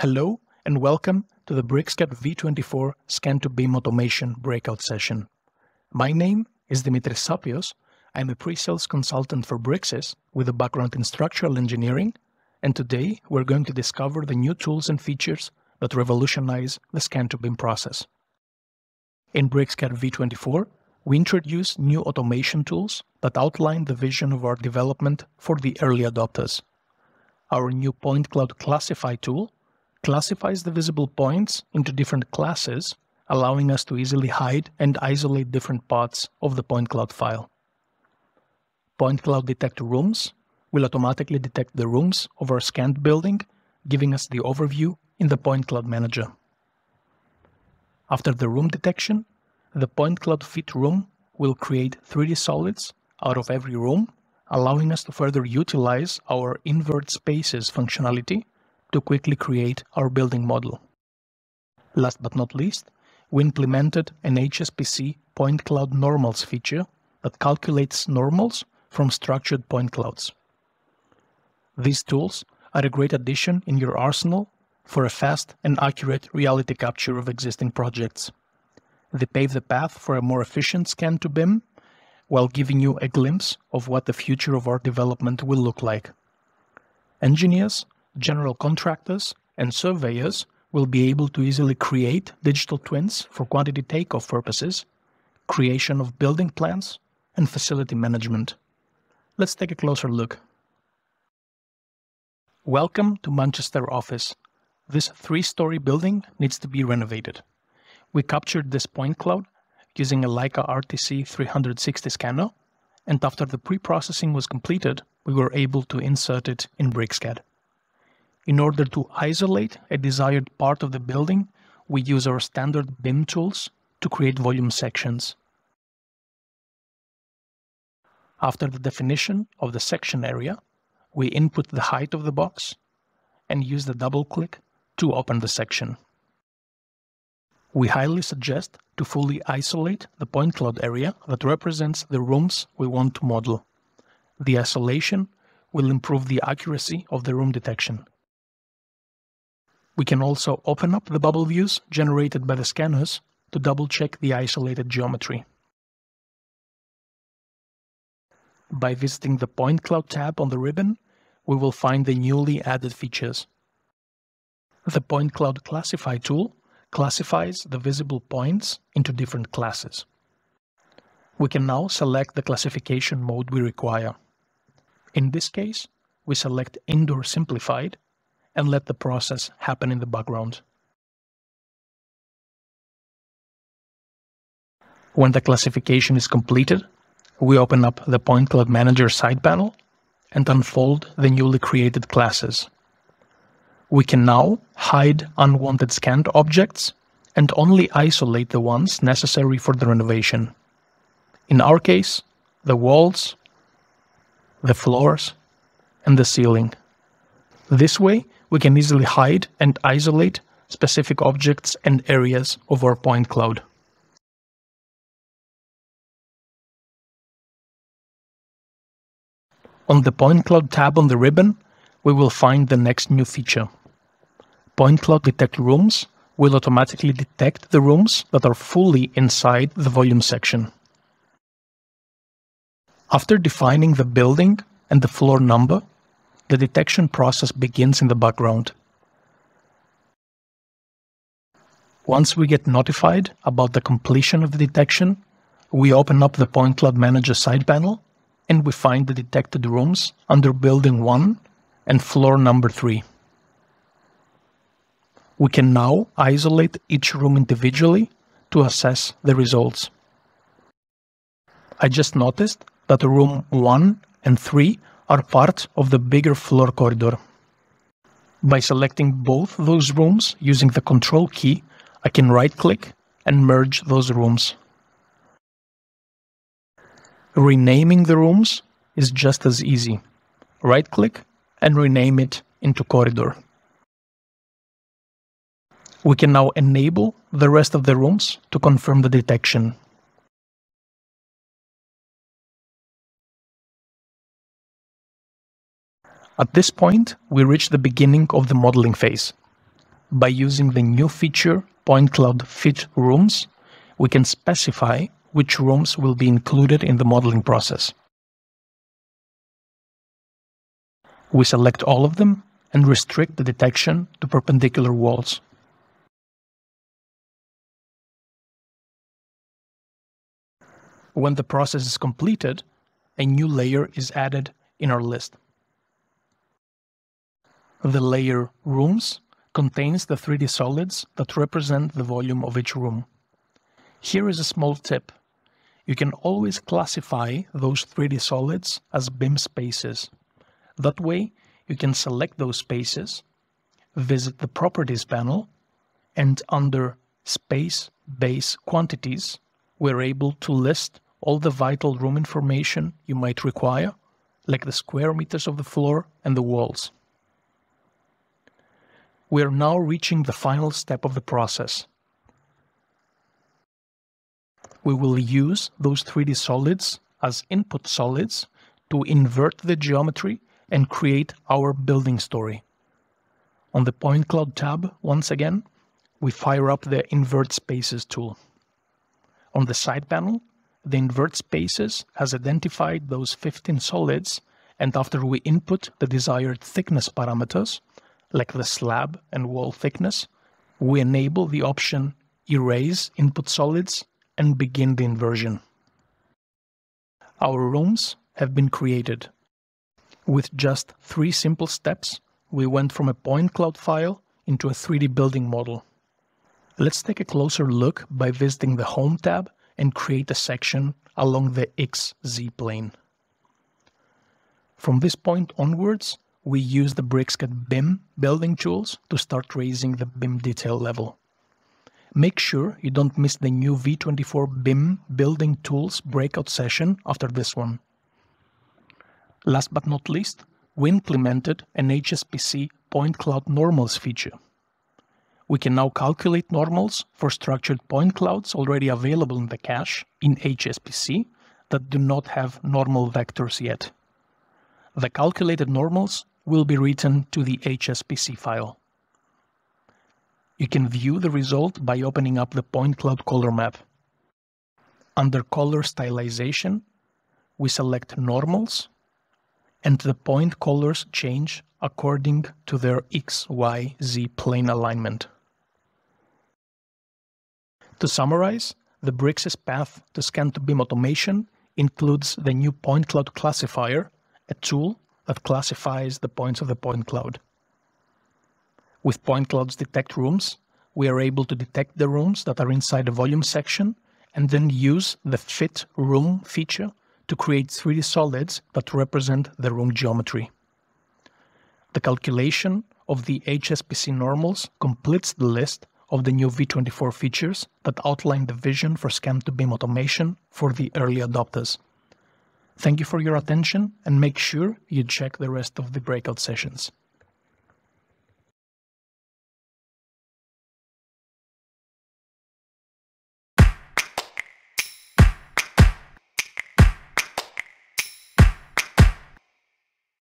Hello and welcome to the BricsCAD V24 Scan to BIM Automation breakout session. My name is Dimitris Sapios. I'm a pre-sales consultant for Bricsys with a background in structural engineering, and today we're going to discover the new tools and features that revolutionize the Scan to BIM process. In BricsCAD V24, we introduce new automation tools that outline the vision of our development for the early adopters. Our new Point Cloud Classify tool classifies the visible points into different classes, allowing us to easily hide and isolate different parts of the point cloud file. Point Cloud Detect Rooms will automatically detect the rooms of our scanned building, giving us the overview in the Point Cloud Manager. After the room detection, the Point Cloud Fit Room will create 3D solids out of every room, allowing us to further utilize our invert spaces functionality to quickly create our building model. Last but not least, we implemented an HSPC point cloud normals feature that calculates normals from structured point clouds. These tools are a great addition in your arsenal for a fast and accurate reality capture of existing projects. They pave the path for a more efficient scan to BIM while giving you a glimpse of what the future of our development will look like. Engineers general contractors and surveyors will be able to easily create digital twins for quantity takeoff purposes, creation of building plans, and facility management. Let's take a closer look. Welcome to Manchester office. This three-story building needs to be renovated. We captured this point cloud using a Leica RTC 360 scanner, and after the pre-processing was completed, we were able to insert it in BricsCAD. In order to isolate a desired part of the building, we use our standard BIM tools to create volume sections. After the definition of the section area, we input the height of the box and use the double click to open the section. We highly suggest to fully isolate the point cloud area that represents the rooms we want to model. The isolation will improve the accuracy of the room detection. We can also open up the bubble views generated by the scanners to double-check the isolated geometry. By visiting the Point Cloud tab on the ribbon, we will find the newly added features. The Point Cloud Classify tool classifies the visible points into different classes. We can now select the classification mode we require. In this case, we select Indoor Simplified and let the process happen in the background. When the classification is completed, we open up the Point Cloud Manager side panel and unfold the newly created classes. We can now hide unwanted scanned objects and only isolate the ones necessary for the renovation. In our case, the walls, the floors, and the ceiling. This way, we can easily hide and isolate specific objects and areas of our point cloud. On the Point Cloud tab on the ribbon, we will find the next new feature. Point Cloud Detect Rooms will automatically detect the rooms that are fully inside the volume section. After defining the building and the floor number, the detection process begins in the background. Once we get notified about the completion of the detection, we open up the Point Cloud Manager side panel and we find the detected rooms under Building 1 and floor number 3. We can now isolate each room individually to assess the results. I just noticed that room 1 and 3 are part of the bigger floor corridor. By selecting both those rooms using the control key, I can right-click and merge those rooms. Renaming the rooms is just as easy. Right-click and rename it into corridor. We can now enable the rest of the rooms to confirm the detection. At this point, we reach the beginning of the modeling phase. by using the new feature point cloud fit rooms, we can specify which rooms will be included in the modeling process. We select all of them and restrict the detection to perpendicular walls. When the process is completed, a new layer is added in our list. The layer Rooms contains the 3D solids that represent the volume of each room. Here is a small tip. You can always classify those 3D solids as BIM spaces. That way, you can select those spaces, visit the Properties panel, and under Space Base Quantities, we're able to list all the vital room information you might require, like the square meters of the floor and the walls. We are now reaching the final step of the process. We will use those 3D solids as input solids to invert the geometry and create our building story. On the Point Cloud tab, once again, we fire up the Invert Spaces tool. On the side panel, the Invert Spaces has identified those 15 solids, and after we input the desired thickness parameters, like the slab and wall thickness, we enable the option Erase Input Solids and begin the inversion. Our rooms have been created. With just three simple steps, we went from a point cloud file into a 3D building model. Let's take a closer look by visiting the Home tab and create a section along the XZ plane. From this point onwards, we use the BricsCAD BIM building tools to start raising the BIM detail level. Make sure you don't miss the new V24 BIM building tools breakout session after this one. Last but not least, we implemented an HSPC point cloud normals feature we can now calculate normals for structured point clouds already available in the cache in HSPC that do not have normal vectors yet. The calculated normals will be written to the HSPC file. You can view the result by opening up the point cloud color map. Under color stylization, we select normals and the point colors change according to their X, Y, Z plane alignment. To summarize, the Bricsys path to scan-to-BIM automation includes the new point cloud classifier, a tool that classifies the points of the point cloud. With point clouds detect rooms, we are able to detect the rooms that are inside the volume section and then use the fit room feature to create 3D solids that represent the room geometry. The calculation of the HSPC normals completes the list of the new V24 features that outline the vision for scan-to-BIM automation for the early adopters. Thank you for your attention and make sure you check the rest of the breakout sessions.